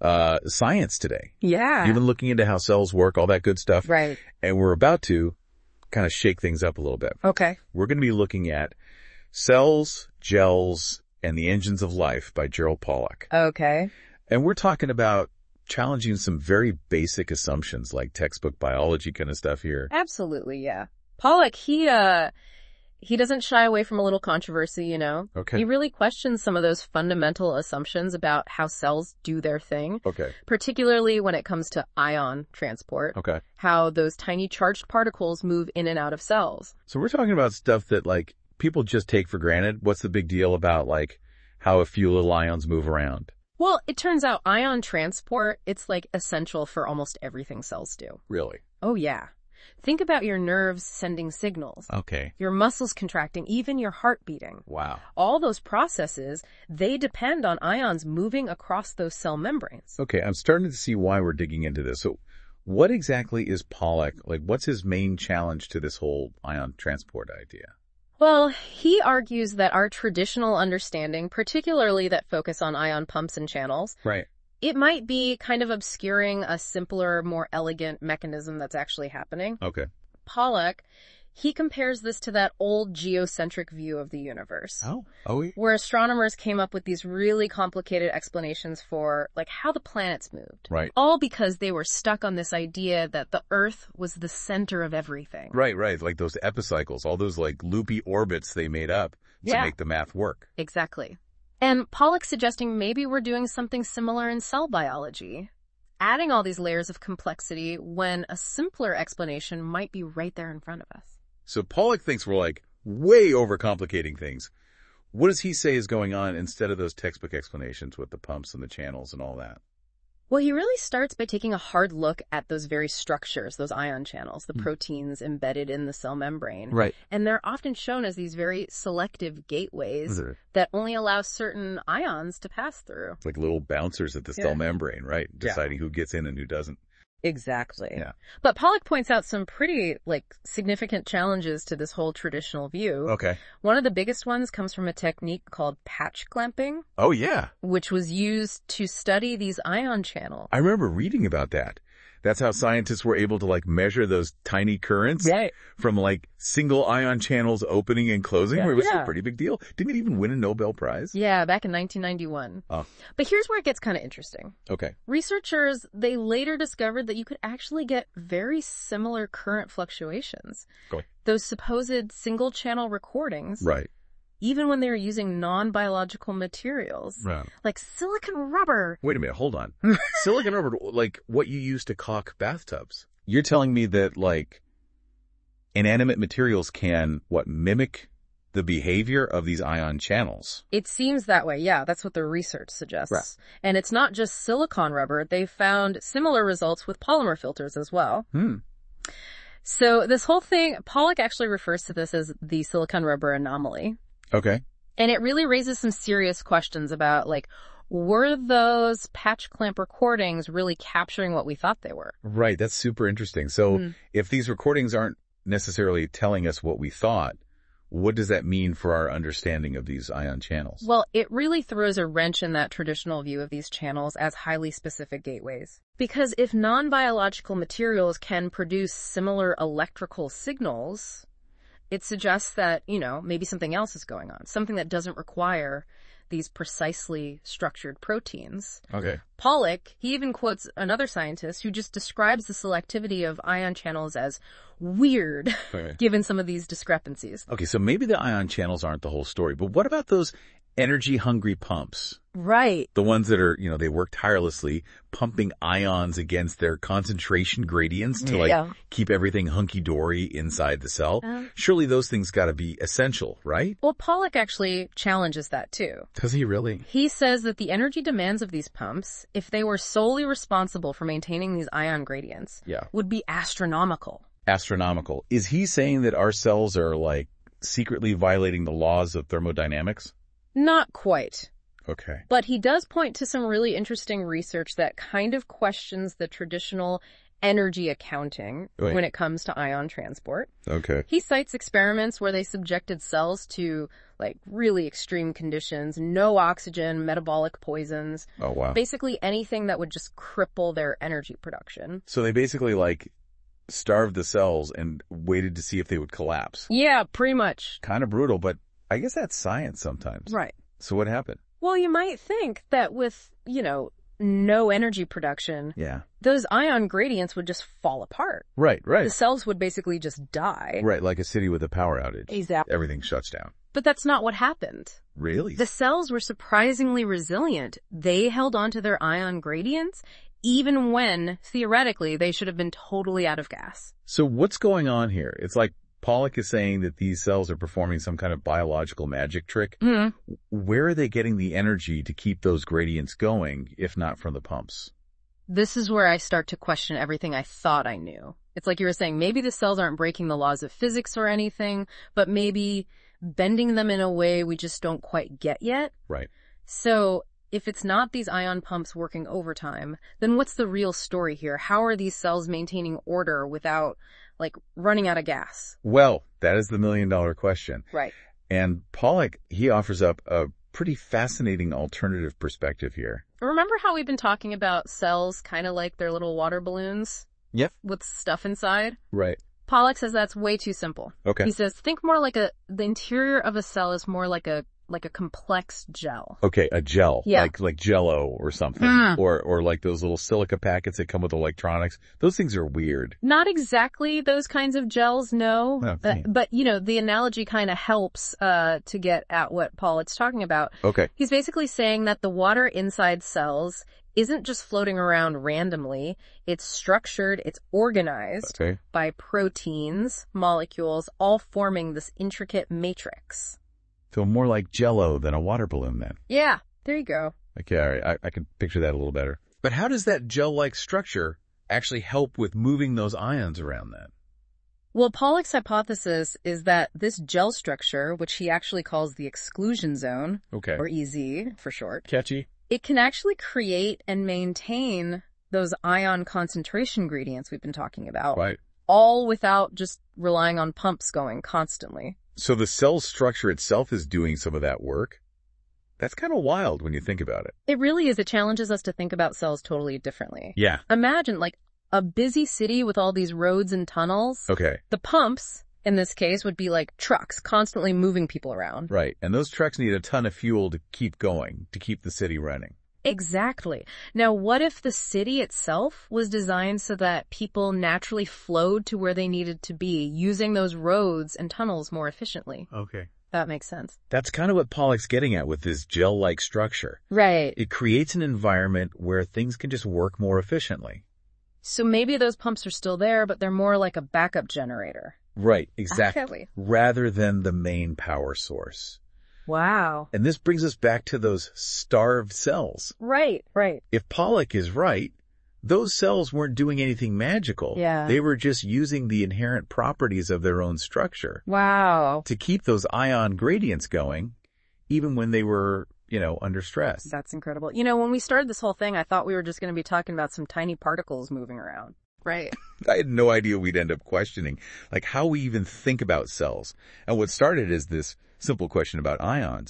uh, science today. Yeah. You've been looking into how cells work, all that good stuff. right. And we're about to kind of shake things up a little bit. Okay. We're going to be looking at Cells, Gels, and the Engines of Life by Gerald Pollack. Okay. And we're talking about challenging some very basic assumptions like textbook biology kind of stuff here. Absolutely, yeah. Pollack, he, uh, he doesn't shy away from a little controversy, you know? Okay. He really questions some of those fundamental assumptions about how cells do their thing, Okay. particularly when it comes to ion transport, Okay. how those tiny charged particles move in and out of cells. So we're talking about stuff that like people just take for granted. What's the big deal about like how a few little ions move around? Well, it turns out ion transport, it's like essential for almost everything cells do. Really? Oh yeah. Think about your nerves sending signals, Okay. your muscles contracting, even your heart beating. Wow. all those processes, they depend on ions moving across those cell membranes. Okay. I'm starting to see why we're digging into this. So what exactly is Pollack? Like what's his main challenge to this whole ion transport idea? Well, he argues that our traditional understanding, particularly that focus on ion pumps and channels, Right. It might be kind of obscuring a simpler, more elegant mechanism that's actually happening. Okay. Pollack, he compares this to that old geocentric view of the universe. Oh. Oh. Where astronomers came up with these really complicated explanations for like how the planets moved. Right. All because they were stuck on this idea that the Earth was the center of everything. Right, right. Like those epicycles, all those like loopy orbits they made up to Yeah. make the math work. Exactly. And Pollack suggesting maybe we're doing something similar in cell biology, adding all these layers of complexity when a simpler explanation might be right there in front of us. So Pollack thinks we're like way overcomplicating things. What does he say is going on instead of those textbook explanations with the pumps and the channels and all that? Well, he really starts by taking a hard look at those very structures, those ion channels, the hmm. proteins embedded in the cell membrane. Right. And they're often shown as these very selective gateways that only allow certain ions to pass through. It's like little bouncers at the Yeah. cell membrane, right? Yeah. Deciding who gets in and who doesn't. Exactly. Yeah. But Pollack points out some pretty, like, significant challenges to this whole traditional view. Okay. One of the biggest ones comes from a technique called patch clamping, Oh yeah. which was used to study these ion channels. I remember reading about that. That's how scientists were able to like measure those tiny currents Right. from like single ion channels opening and closing. Yeah. It was Yeah. a pretty big deal. Didn't it even win a Nobel Prize? Yeah, back in 1991. Oh. Ah. But here's where it gets kind of interesting. Okay. Researchers, they later discovered that you could actually get very similar current fluctuations. Go ahead. Those supposed single channel recordings, Right. Even when they were using non-biological materials, Right. like silicon rubber. Wait a minute, hold on. Silicon rubber, like what you use to caulk bathtubs. You're telling me that like inanimate materials can, what, mimic the behavior of these ion channels? It seems that way, yeah, that's what the research suggests. Right. And it's not just silicon rubber, they found similar results with polymer filters as well. Hmm. So this whole thing, Pollack actually refers to this as the silicon rubber anomaly. Okay. And it really raises some serious questions about like, were those patch clamp recordings really capturing what we thought they were? Right. That's super interesting. So Hmm. if these recordings aren't necessarily telling us what we thought, what does that mean for our understanding of these ion channels? Well, it really throws a wrench in that traditional view of these channels as highly specific gateways. Because if non-biological materials can produce similar electrical signals, it suggests that, you know, maybe something else is going on, something that doesn't require these precisely structured proteins. okay. Pollack, he even quotes another scientist who just describes the selectivity of ion channels as weird, Okay. given some of these discrepancies. Okay. So maybe the ion channels aren't the whole story, but what about those energy hungry pumps? Right. The ones that are, you know, they work tirelessly pumping ions against their concentration gradients to like Yeah. keep everything hunky dory inside the cell. Uh. Surely those things gotta be essential, right? Well, Pollack actually challenges that too. Does he really? He says that the energy demands of these pumps, if they were solely responsible for maintaining these ion gradients, Yeah. would be astronomical. Astronomical. Is he saying that our cells are like secretly violating the laws of thermodynamics? Not quite. Okay. But he does point to some really interesting research that kind of questions the traditional energy accounting Right. when it comes to ion transport. Okay. He cites experiments where they subjected cells to like really extreme conditions, no oxygen, metabolic poisons, Oh, wow. basically anything that would just cripple their energy production. So they basically like starved the cells and waited to see if they would collapse. Yeah, pretty much. Kind of brutal, but I guess that's science sometimes. Right. So what happened? Well, you might think that with, you know, no energy production, Yeah. those ion gradients would just fall apart. Right, right. The cells would basically just die. Right, like a city with a power outage. Exactly. Everything shuts down. But that's not what happened. Really? The cells were surprisingly resilient. They held on to their ion gradients even when, theoretically, they should have been totally out of gas. So what's going on here? It's like Pollack is saying that these cells are performing some kind of biological magic trick. Mm. Where are they getting the energy to keep those gradients going, if not from the pumps? This is where I start to question everything I thought I knew. It's like you were saying, maybe the cells aren't breaking the laws of physics or anything, but maybe bending them in a way we just don't quite get yet. Right. So if it's not these ion pumps working overtime, then what's the real story here? How are these cells maintaining order without like running out of gas? Well, that is the million dollar question. Right. And Pollack, he offers up a pretty fascinating alternative perspective here. Remember how we've been talking about cells kind of like their little water balloons Yep. with stuff inside? Right. Pollack says that's way too simple. Okay. He says think more like a the interior of a cell is more like a like a complex gel. Okay, a gel, Yeah. like like Jello or something, Mm. or or like those little silica packets that come with electronics. Those things are weird. Not exactly those kinds of gels, no. Okay. But, but you know, the analogy kind of helps uh to get at what Paul is talking about. Okay, He's basically saying that the water inside cells isn't just floating around randomly. It's structured, it's organized okay, by proteins, molecules, all forming this intricate matrix. So more like Jello than a water balloon then. Yeah, there you go. Okay, all right, I, I can picture that a little better. But how does that gel-like structure actually help with moving those ions around then? Well, Pollack's hypothesis is that this gel structure, which he actually calls the exclusion zone, Okay, or EZ for short, catchy. it can actually create and maintain those ion concentration gradients we've been talking about, Right. all without just relying on pumps going constantly. So the cell structure itself is doing some of that work. That's kind of wild when you think about it. It really is. It challenges us to think about cells totally differently. Yeah. Imagine like a busy city with all these roads and tunnels. Okay. The pumps, in this case, would be like trucks constantly moving people around. Right. And those trucks need a ton of fuel to keep going, to keep the city running. Exactly. Now, what if the city itself was designed so that people naturally flowed to where they needed to be, using those roads and tunnels more efficiently? Okay. That makes sense. That's kind of what Pollack's getting at with this gel-like structure. Right. It creates an environment where things can just work more efficiently. So maybe those pumps are still there, but they're more like a backup generator. Right, exactly. Exactly. Rather than the main power source. Wow. And this brings us back to those starved cells. Right, right. If Pollack is right, those cells weren't doing anything magical. Yeah. They were just using the inherent properties of their own structure Wow. to keep those ion gradients going, even when they were, you know, under stress. That's incredible. You know, when we started this whole thing, I thought we were just going to be talking about some tiny particles moving around. Right. I had no idea we'd end up questioning, like how we even think about cells. And what started as this simple question about ions